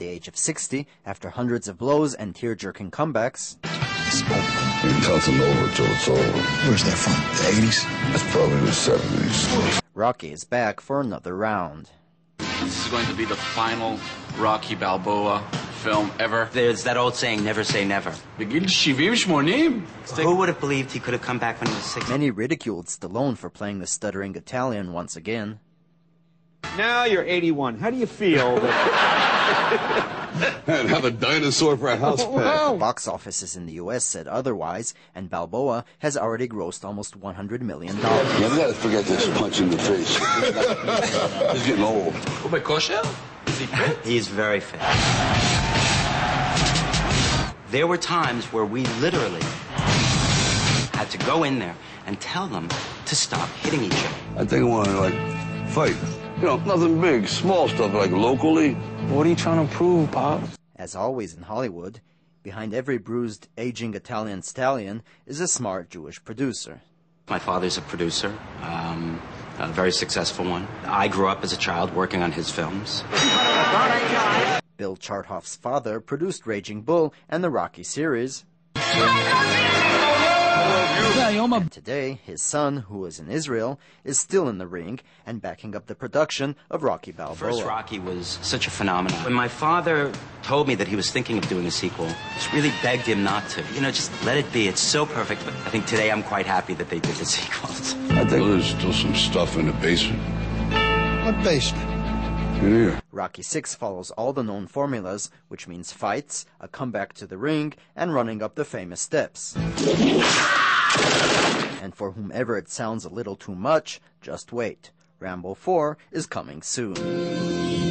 the age of 60 after hundreds of blows and tear jerking comebacks. You over till it's over. Where's that from? The 80s? That's probably the 70s. Rocky is back for another round. This is going to be the final Rocky Balboa film ever. There's that old saying, never say never. Who would have believed he could have come back when he was 60? Many ridiculed Stallone for playing the stuttering Italian once again. Now you're 81. How do you feel? And have a dinosaur for a house pet. Box offices in the US said otherwise, and Balboa has already grossed almost $100 million. You never gotta forget this punch in the face. He's getting old. Oh my kosher? Is he fit? He's very fit. There were times where we literally had to go in there and tell them to stop hitting each other. I think I wanna, like, fight. You know, nothing big, small stuff, like locally. What are you trying to prove, Pop? As always in Hollywood, behind every bruised, aging Italian stallion is a smart Jewish producer. My father's a producer, um, a very successful one. I grew up as a child working on his films. Bill Chartoff's father produced Raging Bull and the Rocky series. And today, his son, who is in Israel, is still in the ring and backing up the production of Rocky Balboa. First Rocky was such a phenomenon. When my father told me that he was thinking of doing a sequel, I just really begged him not to. You know, just let it be. It's so perfect. But I think today I'm quite happy that they did the sequel. I think there's still some stuff in the basement. What basement? Here. Rocky 6 follows all the known formulas, which means fights, a comeback to the ring, and running up the famous steps. And for whomever it sounds a little too much, just wait. Rambo 4 is coming soon.